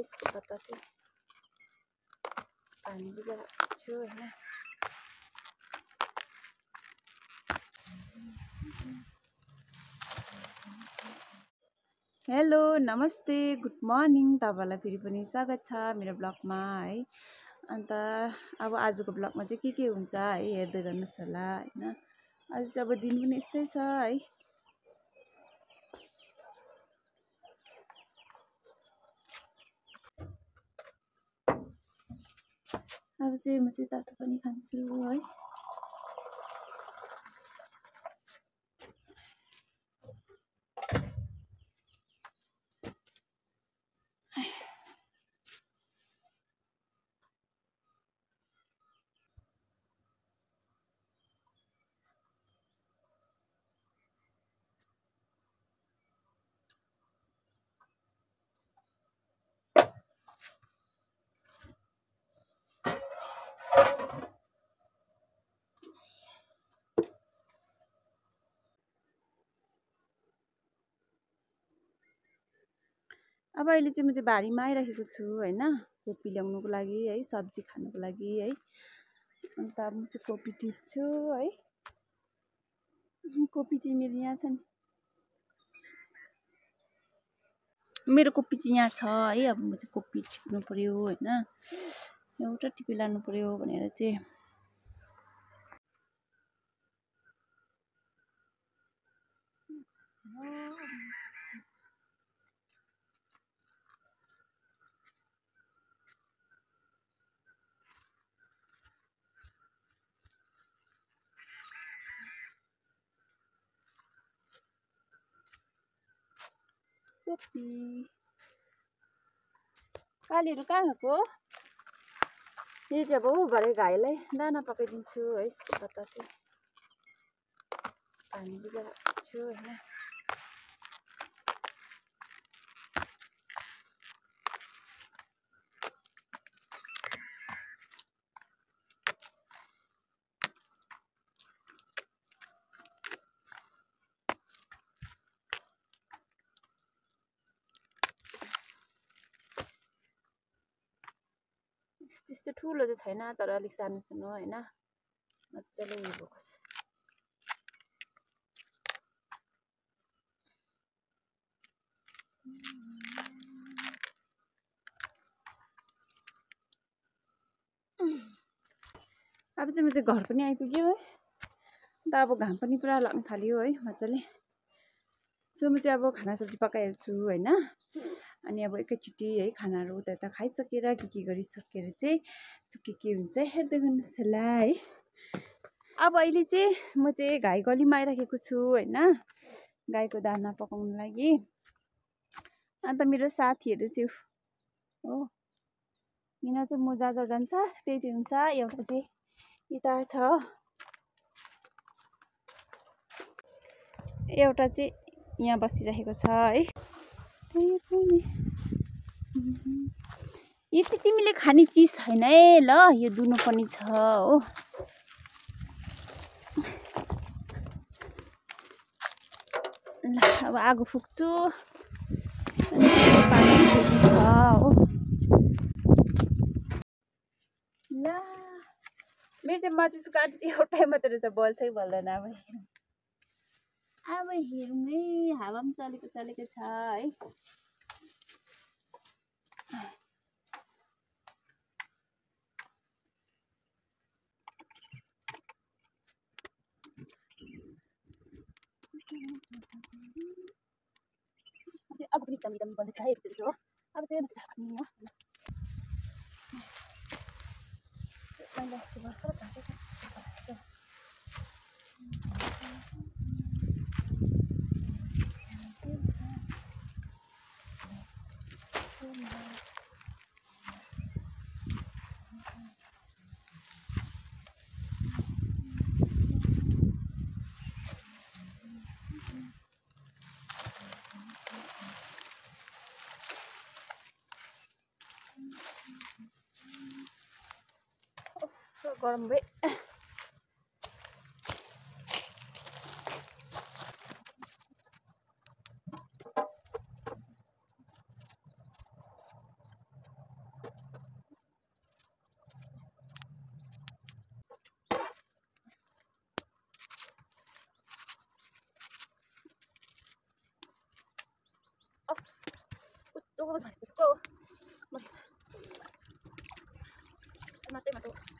यसको पत्ता चाहिँ पानी बुझाएर छु होइन हेलो नमस्ते गुड मर्निङ तपाईँहरूलाई फेरि पनि स्वागत छ मेरो ब्लगमा है अन्त अब आजको ब्लगमा चाहिँ के के हुन्छ है हेर्दै गर्नुहोस् होला होइन आज चाहिँ अब दिन पनि यस्तै छ है अब चाहिँ म चाहिँ तातो पनि खान्छु है अब अहिले चाहिँ म चाहिँ बारीमा आइरहेको छु होइन? कोपी ल्याउनुको लागि है सब्जी खानुको लागि है। अन्त म चाहिँ कोपी टिप्छु है। कोपी चाहिँ मेरो यहाँ छ नि। मेरो कोपी चाहिँ यहाँ छ है। अब म चाहिँ कोपी टिप्नु पऱ्यो होइन? एउटा टिपी लानु पऱ्यो भनेर चाहिँ कोपी कालीहरू कहाँ गएको? यो चाहिँ अब भरे गाईलाई दाना पकाइदिन्छु है पत्ता चाहिँ। पानी बुझाएर छु होइन। त्यस्तो ठुलो चाहिँ छैन तर अलिक सानो सानो होइन। मजाले उयो भएको छ। अब चाहिँ म चाहिँ घर पनि आइपुग्यो है। अन्त अब घाम पनि पुरा लाग्न थाल्यो है मजाले। सो म चाहिँ अब खाना सब्जी पकाइहाल्छु होइन। अनि अब एकैचोटि है खानाहरू उता यता खाइसकेर के के गरिसकेर चाहिँ के के हुन्छ हेर्दै गर्नुहोस् होला है। अब अहिले चाहिँ म चाहिँ गाई गलीमा आइराखेको छु होइन गाईको दाना पकाउनु लागि। अन्त मेरो साथीहरू चाहिँ हो यिनीहरू चाहिँ म जहाँ जान्छ त्यही हुन्छ एउटा चाहिँ यता छ। एउटा चाहिँ यहाँ बसिरहेको छ है। यो चाहिँ तिमीले खाने चिज छैन है ल यो दुनो पनि छ हो। ल अब आगो फुक्छु। हो ल मेरो चाहिँ मचिस गाडी चाहिँ एउटै मात्रै रहेछ बल्छै बल्दैन अब। अब हेरौँ है हावा पनि चलेको चलेको छ है। अब पनि बन्दैछ है हो अब हो। குழம்பு Tuh, tuh, tuh, tuh, tuh, tuh, tuh, tuh, tuh, tuh,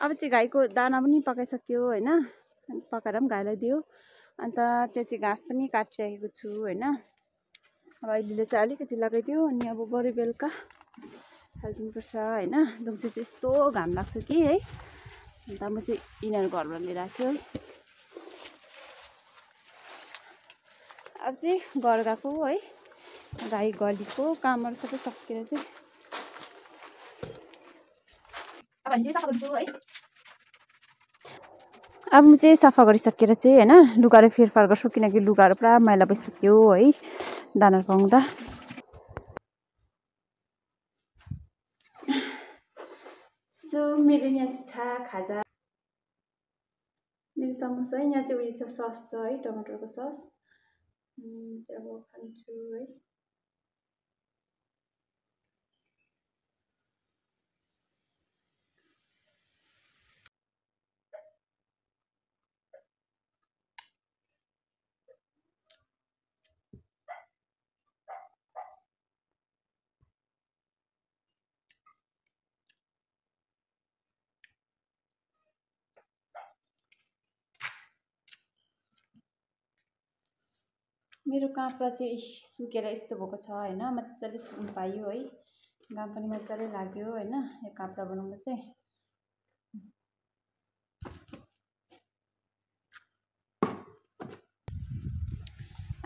अब चाहिँ गाईको दाना पनि पकाइसक्यो होइन? पकाएर पनि गाईलाई दियो। अन्त त्यो चाहिँ घाँस पनि काटिराखेको छु होइन? अब अहिले चाहिँ अलिकति लगाइदियो। अनि अब बरु बेलुका हालिदिनुपर्छ होइन? दुम्से चाहिँ यस्तो घाम लाग्छ कि है? अन्त म चाहिँ यिनीहरू घरबाट लिएर आएको है? अब चाहिँ घर गएको है? गाई गलीको कामहरू सबै सकेर चाहिँ अब चाहिँ सफा गर्छु है। अब म चाहिँ सफा गरिसकेर चाहिँ होइन लुगाहरू फेरफार गर्छु किनकि लुगाहरू पुरा मैला भइसक्यो है दाना पाउँदा। सो मेरो यहाँ चाहिँ छा खाजा। मेरो समोसा है यहाँ चाहिँ उयो छ सस छ है टमाटरको सस। अब खान्छु है। मेरो काँक्रा चाहिँ सुकेर यस्तो भएको छ होइन? मजाले सुक्नु पायो है। घाम पनि मजाले लाग्यो होइन? यो काँक्रा बनाउँदा चाहिँ।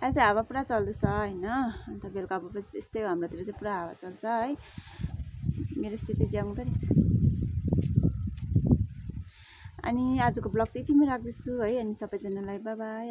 चाहिँ हावा पुरा चल्दैछ होइन? अन्त बेलुका भएपछि यस्तै हो हाम्रोतिर चाहिँ पुरा हावा चल्छ है? मेरो स्थिति चाहिँ आउँदो रहेछ अनि आजको ब्लग चाहिँ यतिमै राख्दैछु है? अनि सबैजनालाई बाई बाई